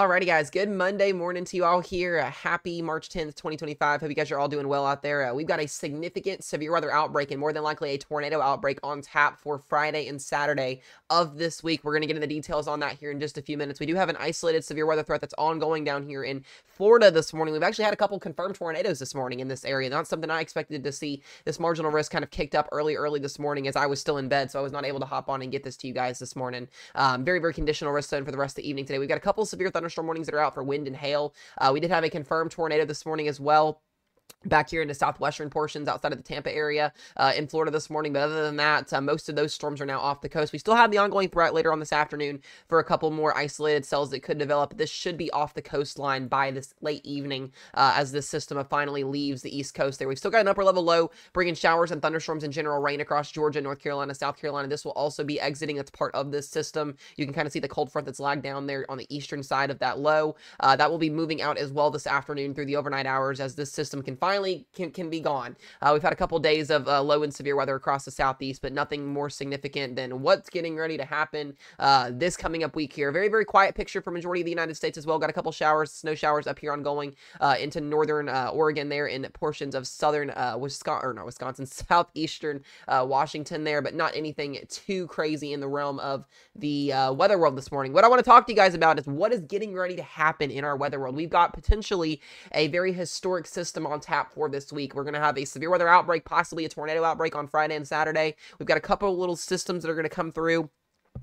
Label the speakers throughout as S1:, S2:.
S1: Alrighty, guys. Good Monday morning to you all here. A happy March 10th, 2025. Hope you guys are all doing well out there. Uh, we've got a significant severe weather outbreak and more than likely a tornado outbreak on tap for Friday and Saturday of this week. We're going to get into the details on that here in just a few minutes. We do have an isolated severe weather threat that's ongoing down here in Florida this morning. We've actually had a couple confirmed tornadoes this morning in this area. Not something I expected to see. This marginal risk kind of kicked up early, early this morning as I was still in bed, so I was not able to hop on and get this to you guys this morning. Um, very, very conditional risk zone for the rest of the evening today. We've got a couple severe thunderstorm warnings that are out for wind and hail. Uh, we did have a confirmed tornado this morning as well back here into southwestern portions outside of the Tampa area uh, in Florida this morning. But other than that, uh, most of those storms are now off the coast. We still have the ongoing threat later on this afternoon for a couple more isolated cells that could develop. This should be off the coastline by this late evening uh, as this system finally leaves the east coast there. We've still got an upper level low bringing showers and thunderstorms and general rain across Georgia, North Carolina, South Carolina. This will also be exiting. That's part of this system. You can kind of see the cold front that's lagged down there on the eastern side of that low. Uh, that will be moving out as well this afternoon through the overnight hours as this system can finally can, can be gone. Uh, we've had a couple days of uh, low and severe weather across the southeast, but nothing more significant than what's getting ready to happen uh, this coming up week here. Very, very quiet picture for majority of the United States as well. Got a couple showers, snow showers up here ongoing uh, into northern uh, Oregon there in portions of southern uh, Wisconsin, or Wisconsin, southeastern Washington there, but not anything too crazy in the realm of the weather world this morning. What I want to talk to you guys about is what is getting ready to happen in our weather world. We've got potentially a very historic system on tap for this week. We're going to have a severe weather outbreak, possibly a tornado outbreak on Friday and Saturday. We've got a couple little systems that are going to come through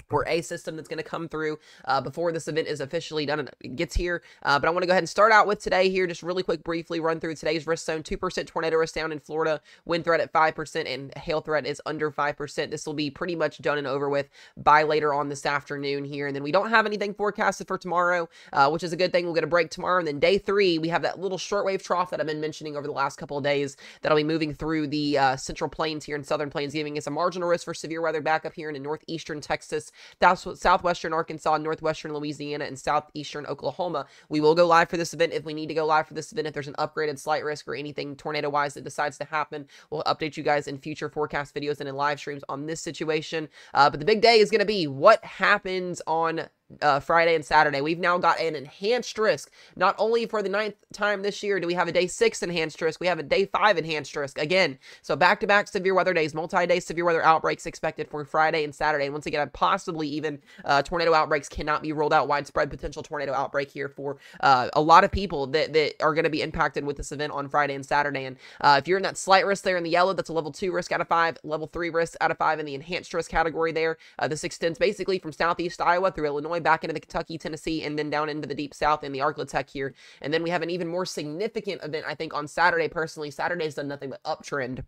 S1: or a system that's going to come through uh, before this event is officially done and gets here. Uh, but I want to go ahead and start out with today here, just really quick, briefly run through today's risk zone. 2% tornado risk down in Florida, wind threat at 5%, and hail threat is under 5%. This will be pretty much done and over with by later on this afternoon here. And then we don't have anything forecasted for tomorrow, uh, which is a good thing. We'll get a break tomorrow. And then day three, we have that little shortwave trough that I've been mentioning over the last couple of days that'll be moving through the uh, central plains here in southern plains, giving us a marginal risk for severe weather back up here in northeastern Texas. What southwestern Arkansas, northwestern Louisiana, and southeastern Oklahoma. We will go live for this event if we need to go live for this event. If there's an upgraded slight risk or anything tornado wise that decides to happen, we'll update you guys in future forecast videos and in live streams on this situation. Uh, but the big day is going to be what happens on uh, Friday and Saturday. We've now got an enhanced risk. Not only for the ninth time this year do we have a day six enhanced risk, we have a day five enhanced risk again. So back to back severe weather days, multi day severe weather outbreaks expected for Friday and Saturday. And once again, possibly even uh, tornado outbreaks cannot be ruled out. Widespread potential tornado outbreak here for uh, a lot of people that, that are going to be impacted with this event on Friday and Saturday. And uh, if you're in that slight risk there in the yellow, that's a level two risk out of five, level three risk out of five in the enhanced risk category there. Uh, this extends basically from southeast Iowa through Illinois back into the Kentucky, Tennessee, and then down into the deep south in the Arklatex here. And then we have an even more significant event, I think, on Saturday. Personally, Saturday's done nothing but uptrend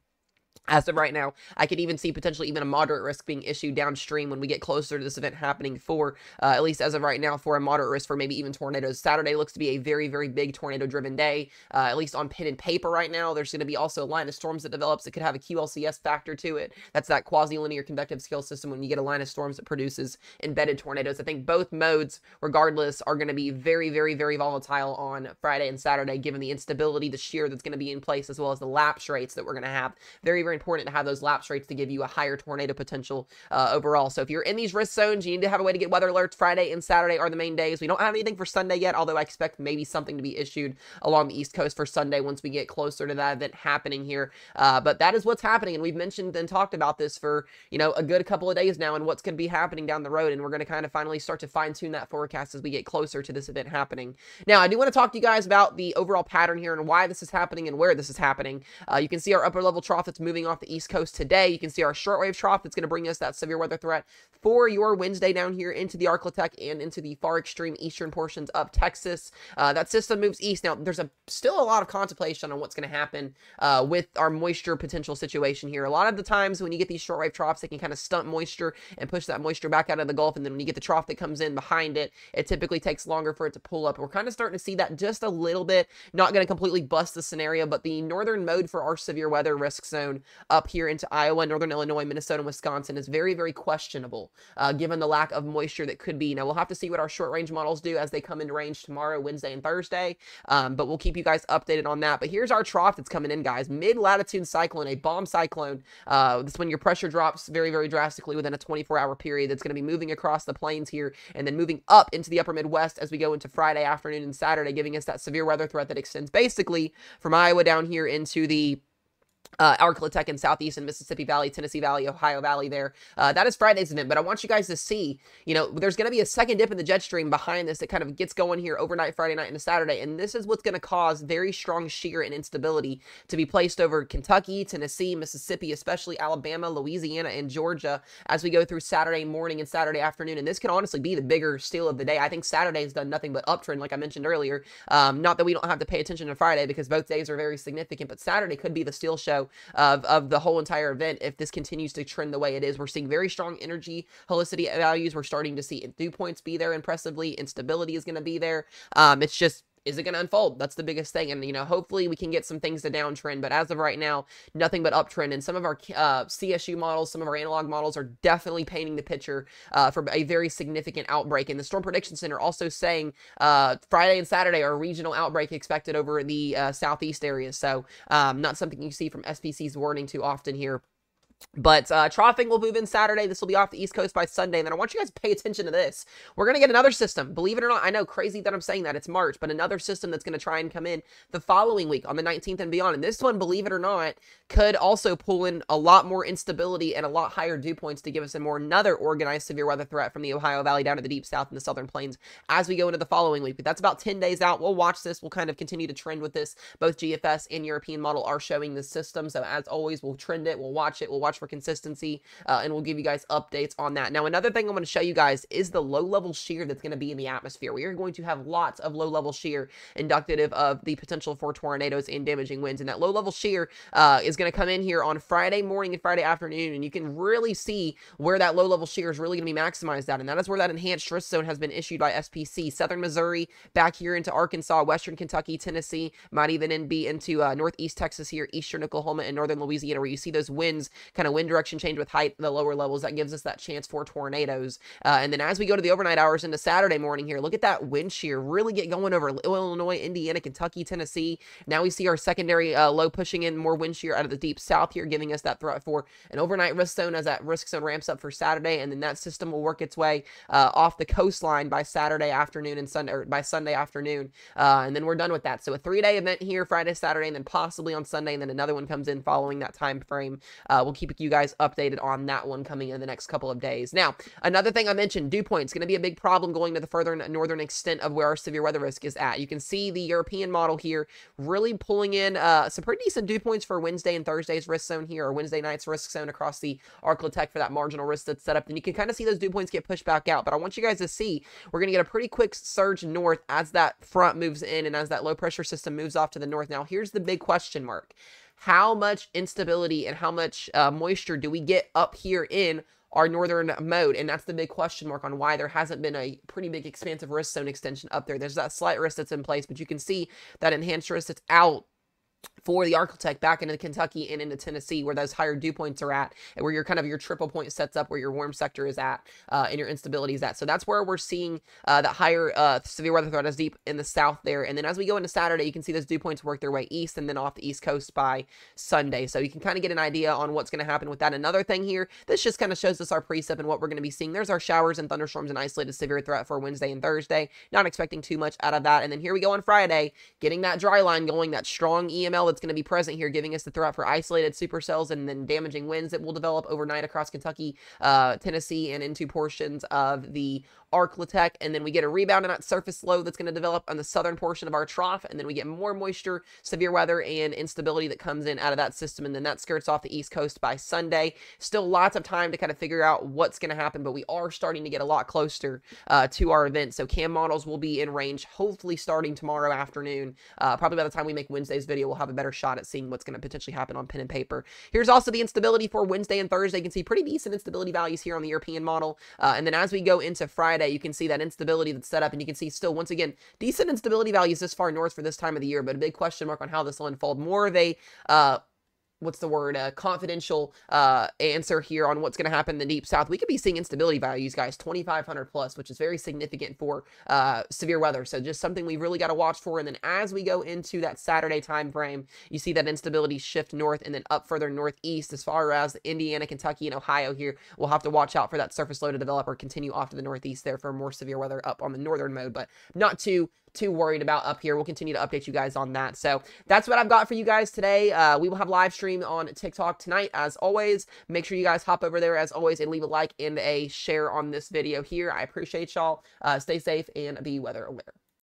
S1: as of right now, I could even see potentially even a moderate risk being issued downstream when we get closer to this event happening for, uh, at least as of right now, for a moderate risk for maybe even tornadoes. Saturday looks to be a very, very big tornado-driven day, uh, at least on pen and paper right now. There's going to be also a line of storms that develops that could have a QLCS factor to it. That's that quasi-linear convective scale system when you get a line of storms that produces embedded tornadoes. I think both modes, regardless, are going to be very, very, very volatile on Friday and Saturday, given the instability, the shear that's going to be in place, as well as the lapse rates that we're going to have. Very, very important to have those lapse rates to give you a higher tornado potential uh, overall. So if you're in these risk zones, you need to have a way to get weather alerts. Friday and Saturday are the main days. We don't have anything for Sunday yet, although I expect maybe something to be issued along the East Coast for Sunday once we get closer to that event happening here. Uh, but that is what's happening, and we've mentioned and talked about this for you know a good couple of days now, and what's going to be happening down the road, and we're going to kind of finally start to fine tune that forecast as we get closer to this event happening. Now, I do want to talk to you guys about the overall pattern here and why this is happening and where this is happening. Uh, you can see our upper level trough that's moving off the East Coast today. You can see our shortwave trough that's going to bring us that severe weather threat for your Wednesday down here into the Arklatex and into the far extreme eastern portions of Texas. Uh, that system moves east. Now, there's a still a lot of contemplation on what's going to happen uh, with our moisture potential situation here. A lot of the times when you get these shortwave troughs, they can kind of stunt moisture and push that moisture back out of the Gulf. And then when you get the trough that comes in behind it, it typically takes longer for it to pull up. We're kind of starting to see that just a little bit. Not going to completely bust the scenario, but the northern mode for our severe weather risk zone up here into Iowa, Northern Illinois, Minnesota, and Wisconsin is very, very questionable uh, given the lack of moisture that could be. Now, we'll have to see what our short range models do as they come into range tomorrow, Wednesday, and Thursday, um, but we'll keep you guys updated on that. But here's our trough that's coming in, guys. Mid latitude cyclone, a bomb cyclone. Uh, this when your pressure drops very, very drastically within a 24 hour period. That's going to be moving across the plains here and then moving up into the upper Midwest as we go into Friday afternoon and Saturday, giving us that severe weather threat that extends basically from Iowa down here into the uh, Arklatex in Southeast and Mississippi Valley, Tennessee Valley, Ohio Valley there. Uh, that is Friday's event, but I want you guys to see, you know, there's going to be a second dip in the jet stream behind this that kind of gets going here overnight, Friday night, and Saturday. And this is what's going to cause very strong shear and instability to be placed over Kentucky, Tennessee, Mississippi, especially Alabama, Louisiana, and Georgia as we go through Saturday morning and Saturday afternoon. And this can honestly be the bigger steal of the day. I think Saturday has done nothing but uptrend, like I mentioned earlier. Um, not that we don't have to pay attention to Friday because both days are very significant, but Saturday could be the steal show of, of the whole entire event if this continues to trend the way it is. We're seeing very strong energy helicity values. We're starting to see dew points be there impressively. Instability is going to be there. Um, it's just is it going to unfold? That's the biggest thing. And, you know, hopefully we can get some things to downtrend. But as of right now, nothing but uptrend. And some of our uh, CSU models, some of our analog models are definitely painting the picture uh, for a very significant outbreak. And the Storm Prediction Center also saying uh, Friday and Saturday are a regional outbreak expected over the uh, southeast areas. So um, not something you see from SPC's warning too often here. But uh, troughing will move in Saturday. This will be off the East Coast by Sunday. And then I want you guys to pay attention to this. We're going to get another system. Believe it or not, I know crazy that I'm saying that. It's March, but another system that's going to try and come in the following week on the 19th and beyond. And this one, believe it or not, could also pull in a lot more instability and a lot higher dew points to give us a more another organized severe weather threat from the Ohio Valley down to the deep south and the southern plains as we go into the following week. But that's about 10 days out. We'll watch this. We'll kind of continue to trend with this. Both GFS and European model are showing this system. So as always, we'll trend it. We'll watch it. We'll watch for consistency uh, and we'll give you guys updates on that. Now, another thing I'm going to show you guys is the low-level shear that's going to be in the atmosphere. We are going to have lots of low-level shear indicative of the potential for tornadoes and damaging winds, and that low-level shear uh, is going to come in here on Friday morning and Friday afternoon, and you can really see where that low-level shear is really going to be maximized at, and that is where that enhanced risk zone has been issued by SPC. Southern Missouri, back here into Arkansas, Western Kentucky, Tennessee, might even be into uh, Northeast Texas here, Eastern Oklahoma, and Northern Louisiana, where you see those winds kind of wind direction change with height in the lower levels. That gives us that chance for tornadoes. Uh, and then as we go to the overnight hours into Saturday morning here, look at that wind shear really get going over Illinois, Indiana, Kentucky, Tennessee. Now we see our secondary uh, low pushing in more wind shear out of the deep south here, giving us that threat for an overnight risk zone as that risk zone ramps up for Saturday. And then that system will work its way uh, off the coastline by Saturday afternoon and Sunday, or by Sunday afternoon. Uh, and then we're done with that. So a three day event here, Friday, Saturday, and then possibly on Sunday. And then another one comes in following that time frame. Uh, we'll keep you guys updated on that one coming in the next couple of days. Now, another thing I mentioned, dew points, going to be a big problem going to the further northern extent of where our severe weather risk is at. You can see the European model here really pulling in uh, some pretty decent dew points for Wednesday and Thursday's risk zone here, or Wednesday night's risk zone across the Arklatex for that marginal risk that's set up. And you can kind of see those dew points get pushed back out. But I want you guys to see we're going to get a pretty quick surge north as that front moves in and as that low pressure system moves off to the north. Now, here's the big question mark how much instability and how much uh, moisture do we get up here in our northern mode? And that's the big question mark on why there hasn't been a pretty big expansive risk zone extension up there. There's that slight risk that's in place but you can see that enhanced risk that's out for the Arklatex back into Kentucky and into Tennessee, where those higher dew points are at, and where your kind of your triple point sets up, where your warm sector is at, uh, and your instability is at. So that's where we're seeing uh, that higher uh, severe weather threat is deep in the south there. And then as we go into Saturday, you can see those dew points work their way east and then off the east coast by Sunday. So you can kind of get an idea on what's going to happen with that. Another thing here, this just kind of shows us our precip and what we're going to be seeing. There's our showers and thunderstorms and isolated severe threat for Wednesday and Thursday. Not expecting too much out of that. And then here we go on Friday, getting that dry line going, that strong EML that's going to be present here, giving us the threat for isolated supercells and then damaging winds that will develop overnight across Kentucky, uh, Tennessee, and into portions of the Arklatex, and then we get a rebound in that surface low that's going to develop on the southern portion of our trough, and then we get more moisture, severe weather, and instability that comes in out of that system, and then that skirts off the east coast by Sunday. Still lots of time to kind of figure out what's going to happen, but we are starting to get a lot closer uh, to our event, so cam models will be in range, hopefully starting tomorrow afternoon. Uh, probably by the time we make Wednesday's video, we'll have a better shot at seeing what's going to potentially happen on pen and paper. Here's also the instability for Wednesday and Thursday. You can see pretty decent instability values here on the European model, uh, and then as we go into Friday, you can see that instability that's set up, and you can see still, once again, decent instability values this far north for this time of the year, but a big question mark on how this will unfold. More of a uh, what's the word uh, confidential uh, answer here on what's going to happen in the deep south we could be seeing instability values guys 2500 plus which is very significant for uh, severe weather so just something we really got to watch for and then as we go into that saturday time frame you see that instability shift north and then up further northeast as far as indiana kentucky and ohio here we'll have to watch out for that surface low to develop or continue off to the northeast there for more severe weather up on the northern mode but not too too worried about up here. We'll continue to update you guys on that. So that's what I've got for you guys today. Uh, we will have live stream on TikTok tonight, as always. Make sure you guys hop over there, as always, and leave a like and a share on this video here. I appreciate y'all. Uh, stay safe and be weather aware.